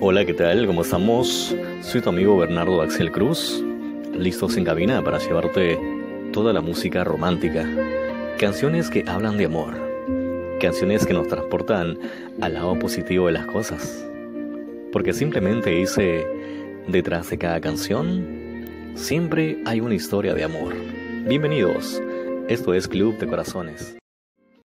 Hola, ¿qué tal? ¿Cómo estamos? Soy tu amigo Bernardo Axel Cruz, listos en cabina para llevarte toda la música romántica, canciones que hablan de amor, canciones que nos transportan al lado positivo de las cosas. Porque simplemente dice, detrás de cada canción, siempre hay una historia de amor. Bienvenidos, esto es Club de Corazones.